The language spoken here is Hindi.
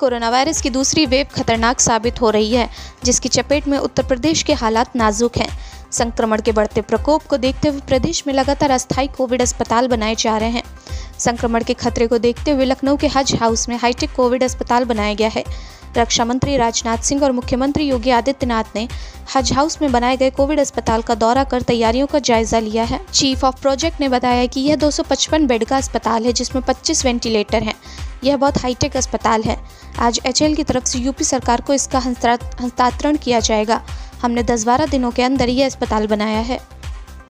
कोरोना वायरस की दूसरी वेब खतरनाक साबित हो रही है, जिसकी चपेट में उत्तर प्रदेश के हालात नाजुक हैं। संक्रमण के बढ़ते प्रकोप को देखते हुए प्रदेश में लगातार अस्थायी कोविड अस्पताल बनाए जा रहे हैं। संक्रमण के खतरे को देखते हुए लखनऊ के हज हाउस में हाईटेक कोविड अस्पताल बनाया गया है। रक्षा मंत्री राजनाथ सिंह और मुख्यमंत्री योगी आदित्यनाथ ने हज हाउस में बनाए गए कोविड अस्पताल का दौरा कर तैयारियों का जायजा लिया है। चीफ ऑफ़ प्रोजेक्ट ने बताया कि यह 255 बेड का अस्पताल है, जिसमें 25 वेंटिलेटर हैं। यह बहुत हाईटेक अस्पताल है। आज एचएल की तरफ़ से यूपी सरकार को इसका हस्तांतरण किया जाएगा। हमने दस बारह दिनों के अंदर यह अस्पताल बनाया है।